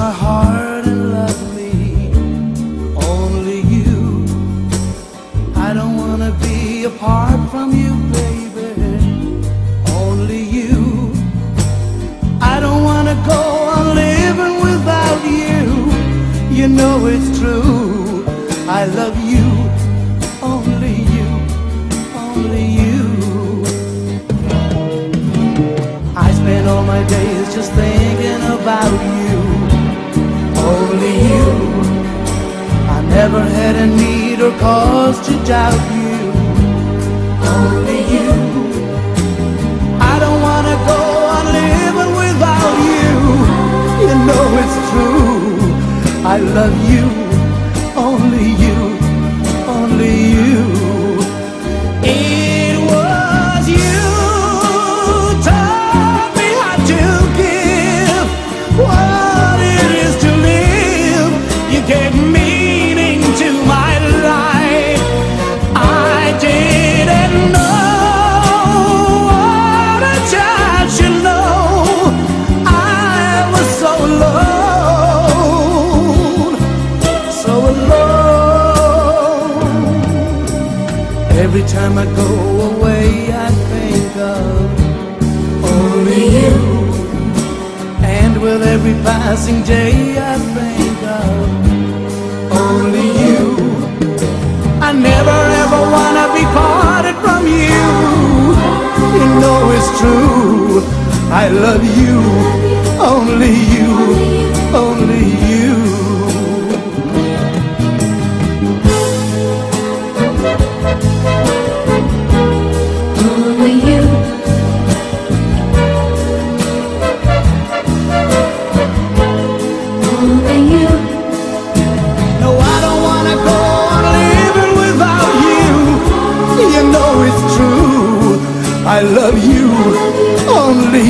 my heart and love me. Only you. I don't wanna be apart from you baby. Only you. I don't wanna go on living without you. You know it's true. I love you. Only you. Only you. I spend all my days just thinking about you. Never had a need or cause to doubt you, only you. I don't wanna go on living without you. You know it's true. I love you, Every time I go away, I think of only you. And with every passing day, I think of only you. I never ever wanna be parted from you. You know it's true. I love you, only you, only I love you only